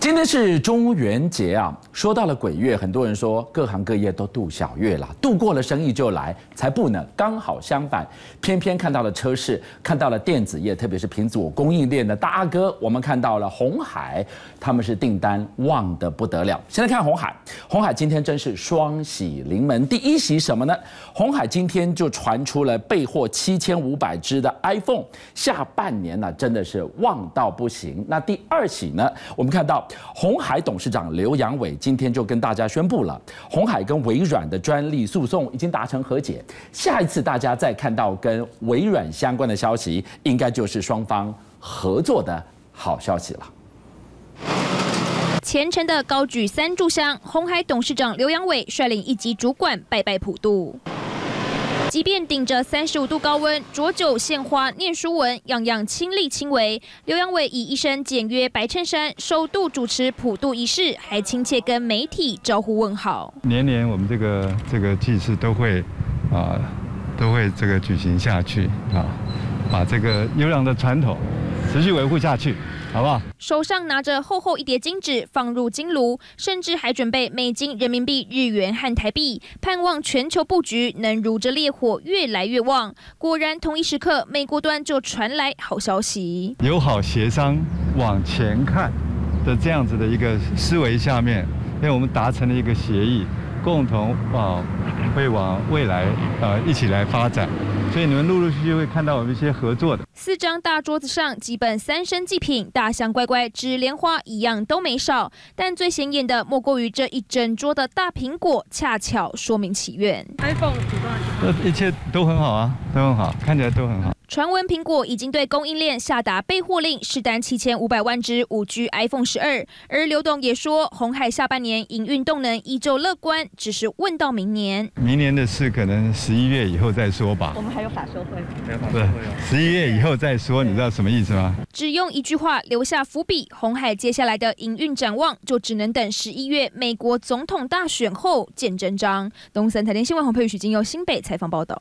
今天是中元节啊，说到了鬼月，很多人说各行各业都度小月了，度过了生意就来，才不呢。刚好相反，偏偏看到了车市，看到了电子业，特别是平组供应链的大哥，我们看到了红海，他们是订单旺得不得了。现在看红海，红海今天真是双喜临门，第一喜什么呢？红海今天就传出了备货七千五百只的 iPhone，下半年呢真的是旺到不行。那第二喜呢，我们看到。红海董事长刘阳伟今天就跟大家宣布了，红海跟微软的专利诉讼已经达成和解。下一次大家再看到跟微软相关的消息，应该就是双方合作的好消息了。虔诚的高举三炷香，红海董事长刘阳伟率领一级主管拜拜普渡。即便顶着三十五度高温，浊酒献花念书文，样样亲力亲为。刘阳伟以一身简约白衬衫，首度主持普渡仪式，还亲切跟媒体招呼问好。年年我们这个这个祭祀都会啊，都会这个举行下去啊，把这个优良的传统持续维护下去。好不好？手上拿着厚厚一叠金纸，放入金炉，甚至还准备美金、人民币、日元和台币，盼望全球布局能如这烈火，越来越旺。果然，同一时刻，美国端就传来好消息：友好协商，往前看的这样子的一个思维下面，因为我们达成了一个协议，共同啊，会往未来呃一起来发展。所以你们陆陆续续会看到我们一些合作的。四张大桌子上，基本三生祭品，大象乖乖、纸莲花一样都没少。但最显眼的，莫过于这一整桌的大苹果，恰巧说明祈愿。iPhone 呃，一切都很好啊，都很好，看起来都很好。传闻苹果已经对供应链下达备货令，试单七千五百万只五 G iPhone 十二。而刘董也说，红海下半年营运动能依旧乐观，只是问到明年。明年的事可能十一月以后再说吧。我们还有法说会，对，十一月以后再说，你知道什么意思吗？只用一句话留下伏笔，红海接下来的营运展望就只能等十一月美国总统大选后见真章。东森财经新闻洪佩宇、许金由新北采访报道。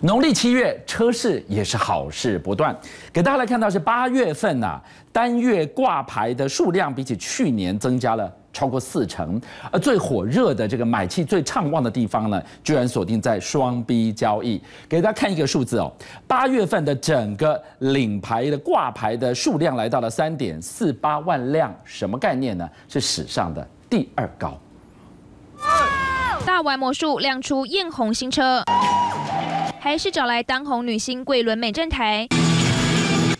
农历七月车市也是好事不断，给大家来看到是八月份呐，单月挂牌的数量比起去年增加了超过四成，而最火热的这个买气最畅旺的地方呢，居然锁定在双 B 交易。给大家看一个数字哦，八月份的整个领牌的挂牌的数量来到了三点四八万辆，什么概念呢？是史上的第二高。大玩魔术亮出艳红新车。还是找来当红女星桂纶镁站台，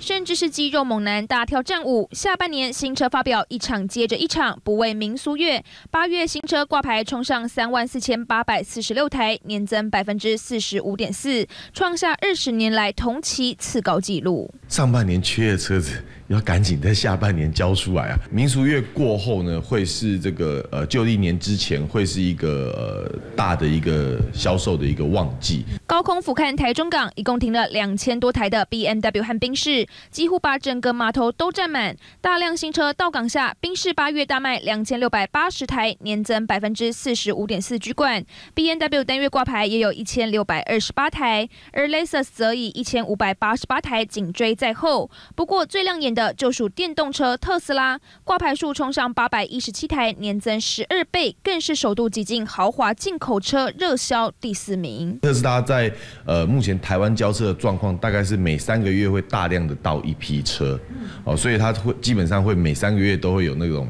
甚至是肌肉猛男大跳战舞。下半年新车发表一场接着一场，不为民俗月。八月新车挂牌冲上三万四千八百四十六台，年增百分之四十五点四，创下二十年来同期次高纪录。上半年缺的车子。要赶紧在下半年交出来啊！民俗月过后呢，会是这个呃旧历年之前会是一个呃大的一个销售的一个旺季。高空俯瞰台中港，一共停了两千多台的 B M W 和宾士，几乎把整个码头都占满。大量新车到港下，宾士八月大卖两千六百八十台，年增百分之四十五点四，居冠。B M W 单月挂牌也有一千六百二十八台，而 Lexus 则以一千五百八十八台紧追在后。不过最亮眼。的就属电动车特斯拉挂牌数冲上八百一十七台，年增十二倍，更是首度挤进豪华进口车热销第四名。特斯拉在呃目前台湾交车的状况，大概是每三个月会大量的到一批车，哦，所以他会基本上会每三个月都会有那种。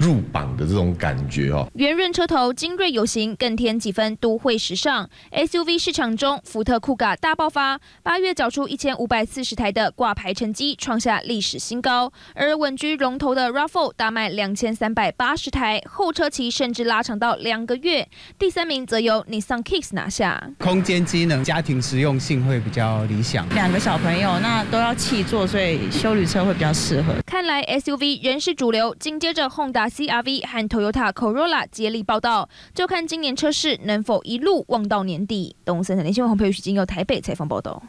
入榜的这种感觉哦，圆润车头精锐有型，更添几分都会时尚。SUV 市场中，福特酷咖大爆发，八月缴出一千五百四十台的挂牌成绩，创下历史新高。而稳居龙头的 RAV4 大卖两千三百八十台，后车期甚至拉长到两个月。第三名则由 Nissan Kicks 拿下。空间机能、家庭实用性会比较理想。两个小朋友那都要气座，所以修旅车会比较适合。看来 SUV 仍是主流。紧接着 Honda。CRV 和 Toyota Corolla 接力报道，就看今年车市能否一路旺到年底。东森的新闻红培许经由台北采访报道。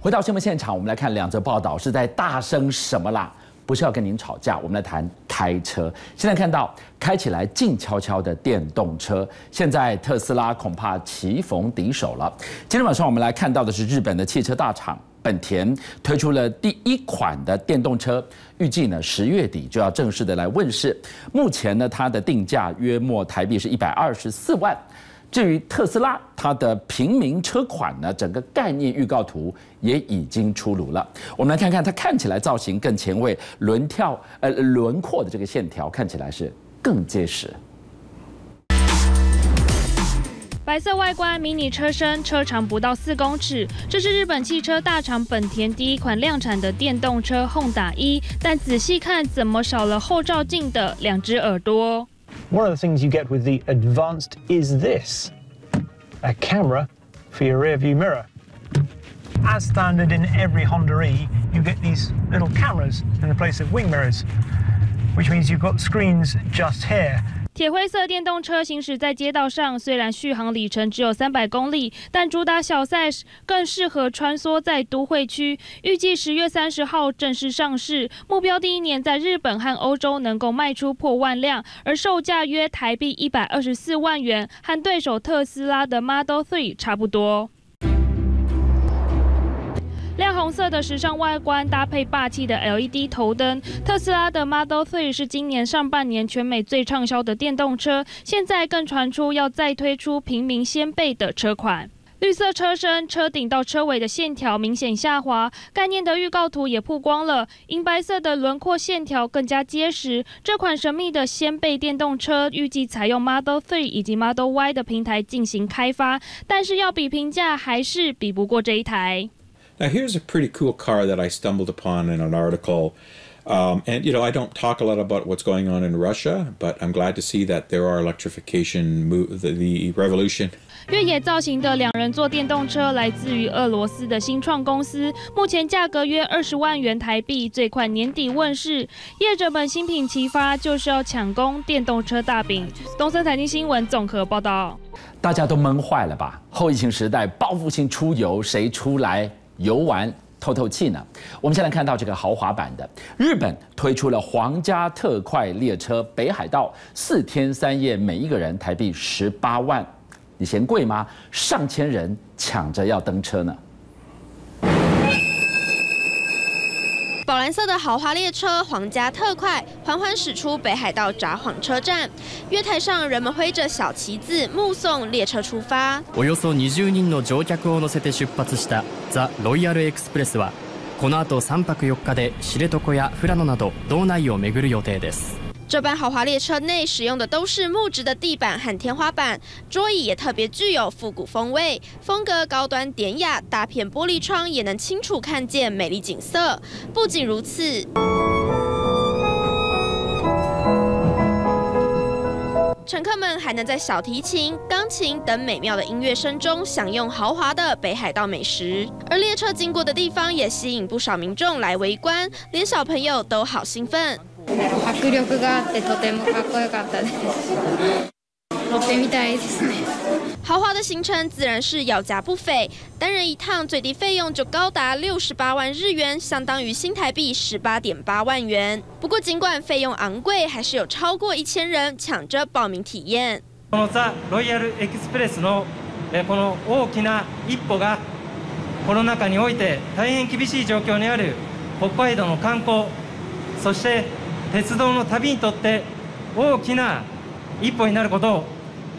回到新闻现场，我们来看两则报道，是在大声什么啦？不是要跟您吵架，我们来谈开车。现在看到开起来静悄悄的电动车，现在特斯拉恐怕棋逢敌手了。今天晚上我们来看到的是日本的汽车大厂本田推出了第一款的电动车，预计呢十月底就要正式的来问世。目前呢，它的定价约莫台币是一百二十四万。至于特斯拉，它的平民车款呢，整个概念预告图也已经出炉了。我们来看看它看起来造型更前卫，轮跳呃轮廓的这个线条看起来是更结实。白色外观，迷你车身，车长不到四公尺。这是日本汽车大厂本田第一款量产的电动车 Honda 一，但仔细看，怎么少了后照镜的两只耳朵？One of the things you get with the Advanced is this a camera for your rear view mirror. As standard in every Honda E, you get these little cameras in the place of wing mirrors, which means you've got screens just here. 铁灰色电动车行驶在街道上，虽然续航里程只有三百公里，但主打小赛更适合穿梭在都会区。预计十月三十号正式上市，目标第一年在日本和欧洲能够卖出破万辆，而售价约台币一百二十四万元，和对手特斯拉的 Model Three 差不多。红色的时尚外观搭配霸气的 LED 头灯，特斯拉的 Model 3是今年上半年全美最畅销的电动车，现在更传出要再推出平民先辈的车款。绿色车身、车顶到车尾的线条明显下滑，概念的预告图也曝光了，银白色的轮廓线条更加结实。这款神秘的掀背电动车预计采用 Model 3以及 Model Y 的平台进行开发，但是要比评价还是比不过这一台。Now, here's a pretty cool car that I stumbled upon in an article. Um, and, you know, I don't talk a lot about what's going on in Russia, but I'm glad to see that there are electrification, move, the, the revolution. 越野造型的两人座电动车来自于俄罗斯的新创公司，目前价格约二十万元台币，最快年底问世。业者们新品齐发，就是要抢攻电动车大饼。东森财经新闻综合报道。大家都闷坏了吧？后疫情时代，报复性出游，谁出来？游玩透透气呢？我们现在看到这个豪华版的，日本推出了皇家特快列车北海道，四天三夜，每一个人台币十八万，你嫌贵吗？上千人抢着要登车呢。宝蓝色的豪华列车皇家特快缓缓驶出北海道札幌车站，月台上人们挥着小旗子目送列车出发。およそ20人の乗客を乗せて出発したザ・ロイヤルエクスプレスは、この後3泊4日で知床や富良野など道内を巡る予定です。 这班豪华列车内使用的都是木质的地板和天花板，桌椅也特别具有复古风味，风格高端典雅，大片玻璃窗也能清楚看见美丽景色。不仅如此，乘客们还能在小提琴、钢琴等美妙的音乐声中享用豪华的北海道美食。而列车经过的地方也吸引不少民众来围观，连小朋友都好兴奋。迫力があってとてもかっこよかったです。乗ってみたいですね。豪华的行程自然是要价不菲，单人一趟最低费用就高达六十八万日元，相当于新台币十八点八万元。不过尽管费用昂贵，还是有超过一千人抢着报名体验。このザ・ロイヤルエクスプレスのこの大きな一歩がコロナ禍において大変厳しい状況にある北海道の観光、そして 鉄道の旅にとって大きな一歩になることを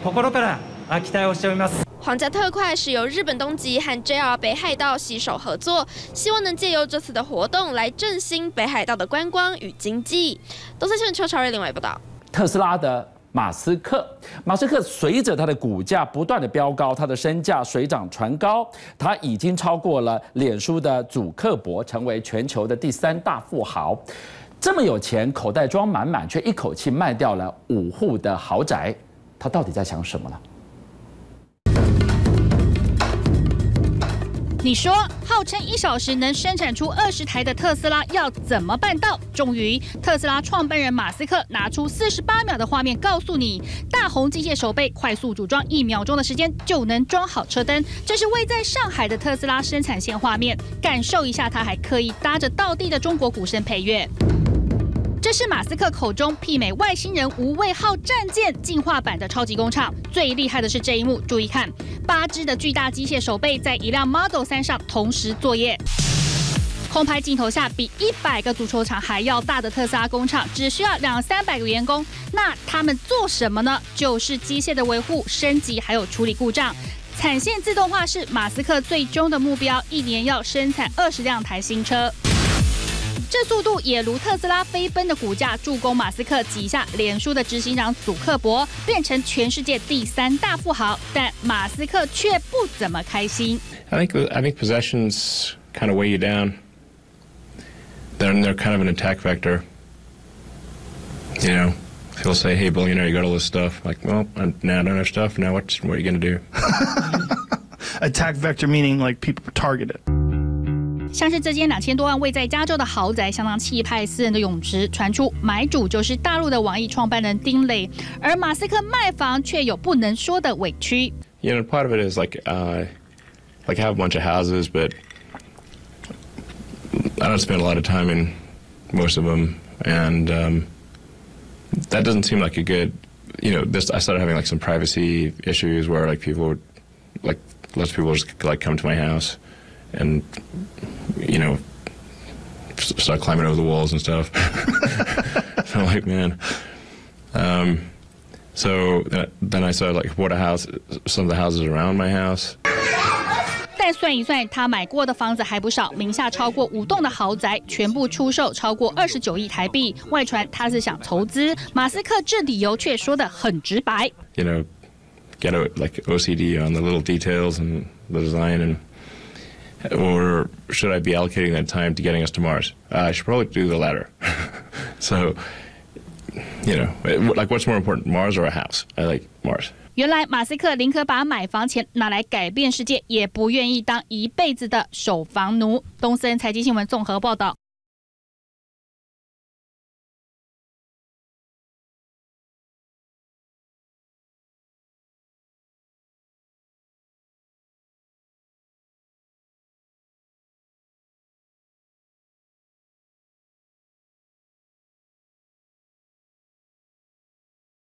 心から期待をしております。皇家特快是由日本东极和 JR 北海道携手合作，希望能借由这次的活动来振兴北海道的观光与经济。东森新闻邱朝瑞另外报道。特斯拉的马斯克，马斯克随着他的股价不断的飙高，他的身价水涨船高，他已经超过了脸书的祖克伯，成为全球的第三大富豪。 这么有钱，口袋装满满，却一口气卖掉了五户的豪宅，他到底在想什么呢？你说，号称一小时能生产出二十台的特斯拉要怎么办到？终于，特斯拉创办人马斯克拿出四十八秒的画面，告诉你，大红机械手背快速组装，一秒钟的时间就能装好车灯。这是位在上海的特斯拉生产线画面，感受一下，他还刻意搭着倒地的中国鼓声配乐。这是马斯克口中媲美外星人无畏号战舰进化版的超级工厂。最厉害的是这一幕，注意看，八只的巨大机械手背在一辆 Model 3上同时作业。空拍镜头下，比一百个足球场还要大的特斯拉工厂，只需要两三百个员工。那他们做什么呢？就是机械的维护、升级，还有处理故障。产线自动化是马斯克最终的目标，一年要生产二十辆台新车。这速度也如特斯拉飞奔的股价，助攻马斯克挤下脸书的执行长祖克伯，变成全世界第三大富豪。但马斯克却不怎么开心。I think I think possessions kind of weigh you down. Then they're kind of an attack vector. You know, he'll say, "Hey, billionaire, you got all this stuff." Like, well, now I don't have stuff. Now what? What are you going to do? attack vector meaning like people targeted. 像是这间两千多万位在加州的豪宅，相当气派私人的泳池，传出买主就是大陆的网易创办人丁磊，而马斯克卖房却有不能说的委屈。You know, part of it is like, uh, like I have a bunch of houses, but I don't spend a lot of time in most of them, and um, that doesn't seem like a good. You know, this I started having like some privacy issues where like people like lots of people just like come to my house and you know start climbing over the walls and stuff. so I'm like, man. Um, so then I started like bought a house, some of the houses around my house. 但算一算，他买过的房子还不少，名下超过五栋的豪宅，全部出售超过二十九亿台币。外传他是想筹资，马斯克这理由却说的很直白。You know, get a, like OCD on the little details and the design and or should I be allocating that time to getting us to Mars? Uh, I should probably do the latter. so, you know, like what's more important, Mars or a house? I like Mars. 原来马斯克宁可把买房钱拿来改变世界，也不愿意当一辈子的守房奴。东森财经新闻综合报道。